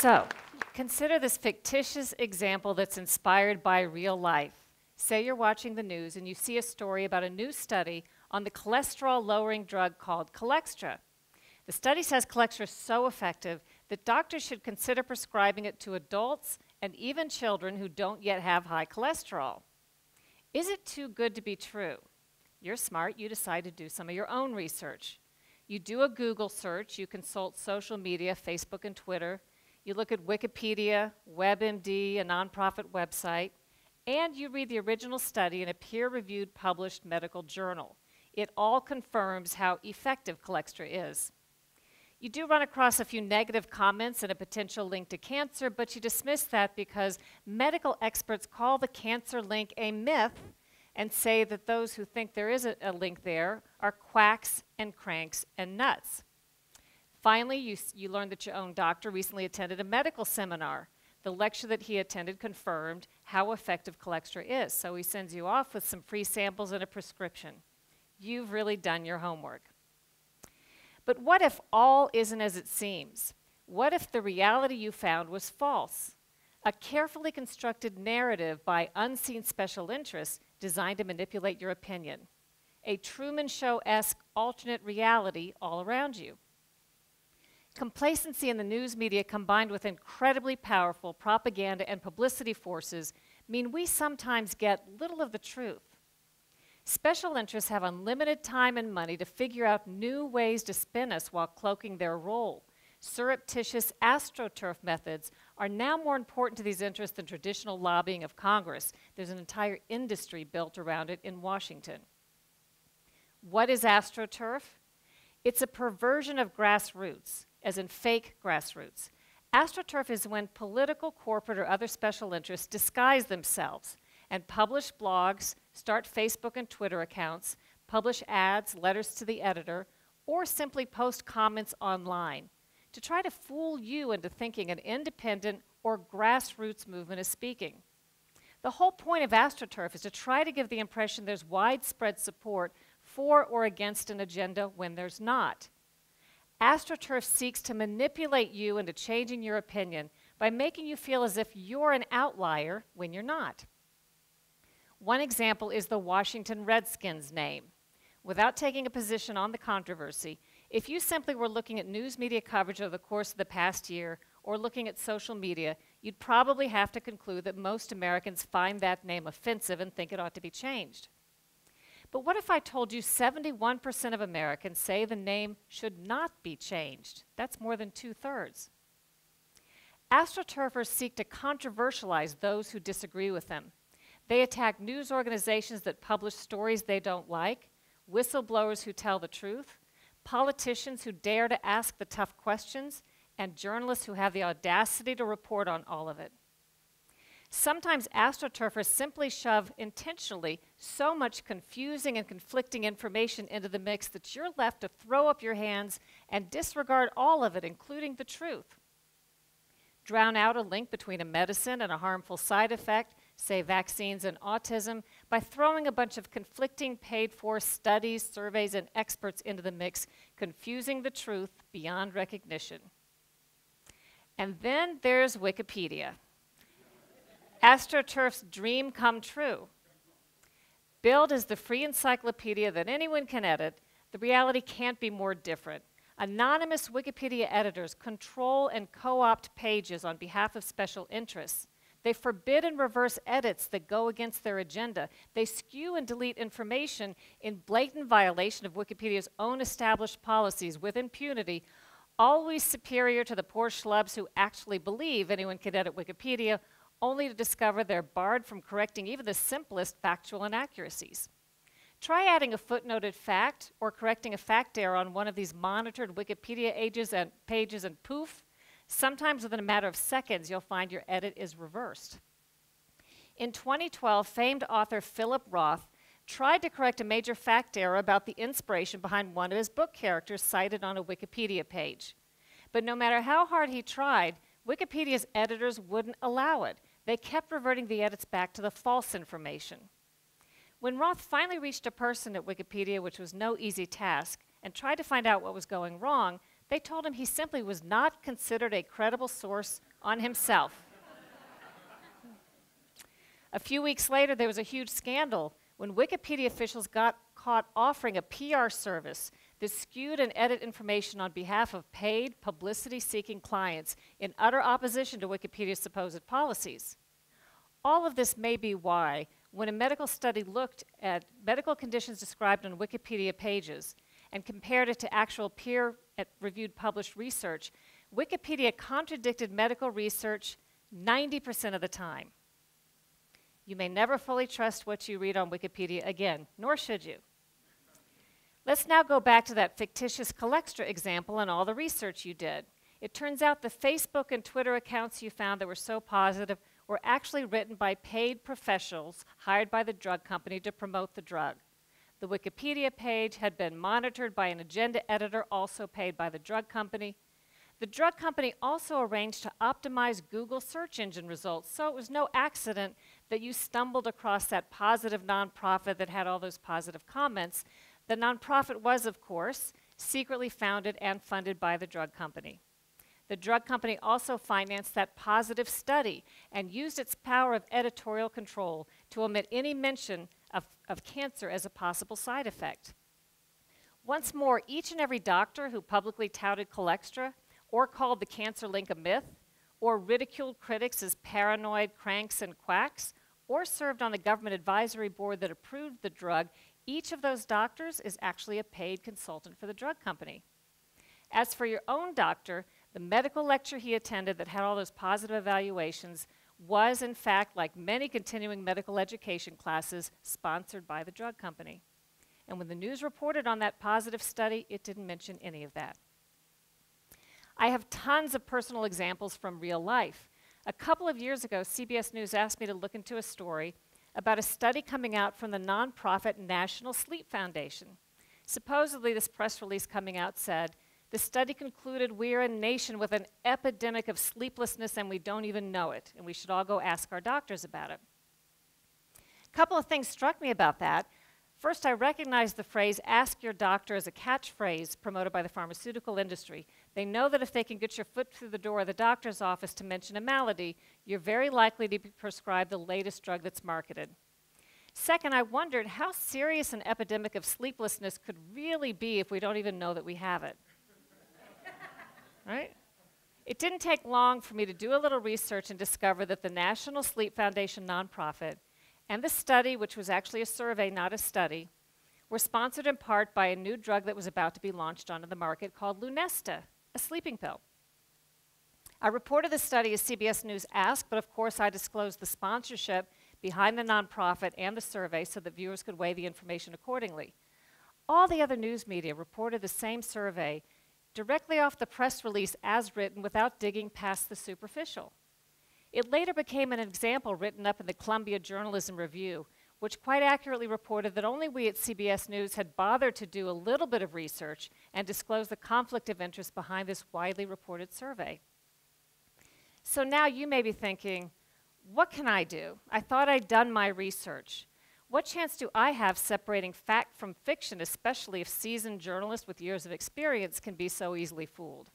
So, consider this fictitious example that's inspired by real life. Say you're watching the news and you see a story about a new study on the cholesterol lowering drug called Cholextra. The study says Cholextra is so effective that doctors should consider prescribing it to adults and even children who don't yet have high cholesterol. Is it too good to be true? You're smart, you decide to do some of your own research. You do a Google search, you consult social media, Facebook and Twitter, you look at Wikipedia, WebMD, a nonprofit website, and you read the original study in a peer reviewed published medical journal. It all confirms how effective Cholextra is. You do run across a few negative comments and a potential link to cancer, but you dismiss that because medical experts call the cancer link a myth and say that those who think there is a, a link there are quacks and cranks and nuts. Finally, you, you learned that your own doctor recently attended a medical seminar. The lecture that he attended confirmed how effective Cholextra is, so he sends you off with some free samples and a prescription. You've really done your homework. But what if all isn't as it seems? What if the reality you found was false? A carefully constructed narrative by unseen special interests designed to manipulate your opinion. A Truman Show esque alternate reality all around you. Complacency in the news media combined with incredibly powerful propaganda and publicity forces mean we sometimes get little of the truth. Special interests have unlimited time and money to figure out new ways to spin us while cloaking their role. Surreptitious astroturf methods are now more important to these interests than traditional lobbying of Congress. There's an entire industry built around it in Washington. What is astroturf? It's a perversion of grassroots, as in fake grassroots. AstroTurf is when political, corporate, or other special interests disguise themselves and publish blogs, start Facebook and Twitter accounts, publish ads, letters to the editor, or simply post comments online to try to fool you into thinking an independent or grassroots movement is speaking. The whole point of AstroTurf is to try to give the impression there's widespread support for or against an agenda when there's not. AstroTurf seeks to manipulate you into changing your opinion by making you feel as if you're an outlier when you're not. One example is the Washington Redskins name. Without taking a position on the controversy, if you simply were looking at news media coverage over the course of the past year or looking at social media, you'd probably have to conclude that most Americans find that name offensive and think it ought to be changed. But what if I told you 71% of Americans say the name should not be changed? That's more than two thirds. AstroTurfers seek to controversialize those who disagree with them. They attack news organizations that publish stories they don't like, whistleblowers who tell the truth, politicians who dare to ask the tough questions, and journalists who have the audacity to report on all of it. Sometimes astroturfers simply shove intentionally so much confusing and conflicting information into the mix that you're left to throw up your hands and disregard all of it, including the truth. Drown out a link between a medicine and a harmful side effect, say vaccines and autism, by throwing a bunch of conflicting paid for studies, surveys, and experts into the mix, confusing the truth beyond recognition. And then there's Wikipedia. AstroTurf's dream come true. Build is the free encyclopedia that anyone can edit, the reality can't be more different. Anonymous Wikipedia editors control and co opt pages on behalf of special interests. They forbid and reverse edits that go against their agenda. They skew and delete information in blatant violation of Wikipedia's own established policies with impunity, always superior to the poor schlubs who actually believe anyone can edit Wikipedia, only to discover they're barred from correcting even the simplest factual inaccuracies. Try adding a footnoted fact or correcting a fact error on one of these monitored Wikipedia pages and, pages and poof, Sometimes within a matter of seconds, you'll find your edit is reversed. In 2012, famed author Philip Roth tried to correct a major fact error about the inspiration behind one of his book characters cited on a Wikipedia page. But no matter how hard he tried, Wikipedia's editors wouldn't allow it. They kept reverting the edits back to the false information. When Roth finally reached a person at Wikipedia, which was no easy task, and tried to find out what was going wrong, they told him he simply was not considered a credible source on himself. a few weeks later, there was a huge scandal when Wikipedia officials got caught offering a PR service that skewed and edited information on behalf of paid, publicity seeking clients in utter opposition to Wikipedia's supposed policies. All of this may be why, when a medical study looked at medical conditions described on Wikipedia pages and compared it to actual peer reviewed published research, Wikipedia contradicted medical research 90% of the time. You may never fully trust what you read on Wikipedia again, nor should you. Let's now go back to that fictitious Cholextra example and all the research you did. It turns out the Facebook and Twitter accounts you found that were so positive were actually written by paid professionals hired by the drug company to promote the drug. The Wikipedia page had been monitored by an agenda editor also paid by the drug company. The drug company also arranged to optimize Google search engine results, so it was no accident that you stumbled across that positive nonprofit that had all those positive comments. The nonprofit was, of course, secretly founded and funded by the drug company. The drug company also financed that positive study and used its power of editorial control to omit any mention of, of cancer as a possible side effect. Once more, each and every doctor who publicly touted Cholextra or called the cancer link a myth or ridiculed critics as paranoid cranks and quacks or served on a government advisory board that approved the drug, each of those doctors is actually a paid consultant for the drug company. As for your own doctor, the medical lecture he attended that had all those positive evaluations was, in fact, like many continuing medical education classes, sponsored by the drug company. And when the news reported on that positive study, it didn't mention any of that. I have tons of personal examples from real life. A couple of years ago, CBS News asked me to look into a story about a study coming out from the nonprofit National Sleep Foundation. Supposedly, this press release coming out said the study concluded we're a nation with an epidemic of sleeplessness and we don't even know it, and we should all go ask our doctors about it. A couple of things struck me about that. First, I recognized the phrase ask your doctor as a catchphrase promoted by the pharmaceutical industry. They know that if they can get your foot through the door of the doctor's office to mention a malady, you're very likely to be prescribed the latest drug that's marketed. Second, I wondered how serious an epidemic of sleeplessness could really be if we don't even know that we have it right? It didn't take long for me to do a little research and discover that the National Sleep Foundation nonprofit and the study, which was actually a survey, not a study, were sponsored in part by a new drug that was about to be launched onto the market called Lunesta, a sleeping pill. I reported the study as CBS News asked, but of course I disclosed the sponsorship behind the nonprofit and the survey so that viewers could weigh the information accordingly. All the other news media reported the same survey directly off the press release as written without digging past the superficial. It later became an example written up in the Columbia Journalism Review, which quite accurately reported that only we at CBS News had bothered to do a little bit of research and disclose the conflict of interest behind this widely reported survey. So now you may be thinking, what can I do? I thought I'd done my research. What chance do I have separating fact from fiction, especially if seasoned journalists with years of experience can be so easily fooled?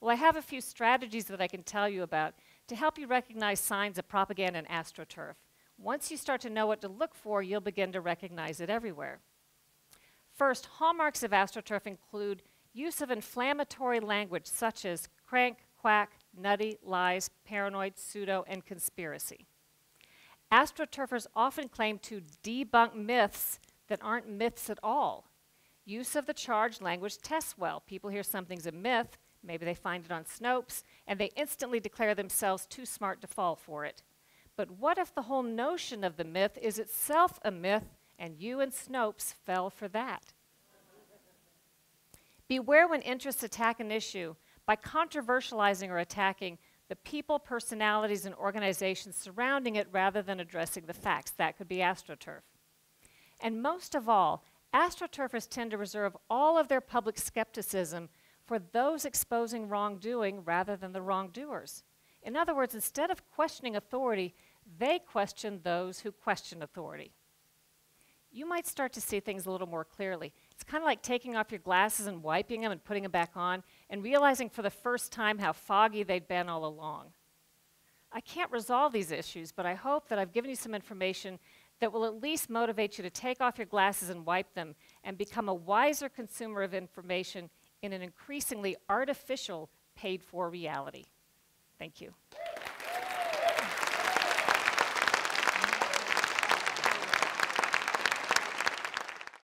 Well, I have a few strategies that I can tell you about to help you recognize signs of propaganda and astroturf. Once you start to know what to look for, you'll begin to recognize it everywhere. First, hallmarks of astroturf include use of inflammatory language such as crank, quack, nutty, lies, paranoid, pseudo, and conspiracy. Astroturfers often claim to debunk myths that aren't myths at all. Use of the charged language tests well. People hear something's a myth, maybe they find it on Snopes, and they instantly declare themselves too smart to fall for it. But what if the whole notion of the myth is itself a myth and you and Snopes fell for that? Beware when interests attack an issue by controversializing or attacking the people, personalities, and organizations surrounding it rather than addressing the facts. That could be AstroTurf. And most of all, astroturfers tend to reserve all of their public skepticism for those exposing wrongdoing rather than the wrongdoers. In other words, instead of questioning authority, they question those who question authority. You might start to see things a little more clearly. It's kind of like taking off your glasses and wiping them and putting them back on and realizing for the first time how foggy they'd been all along. I can't resolve these issues, but I hope that I've given you some information that will at least motivate you to take off your glasses and wipe them and become a wiser consumer of information in an increasingly artificial, paid for reality. Thank you.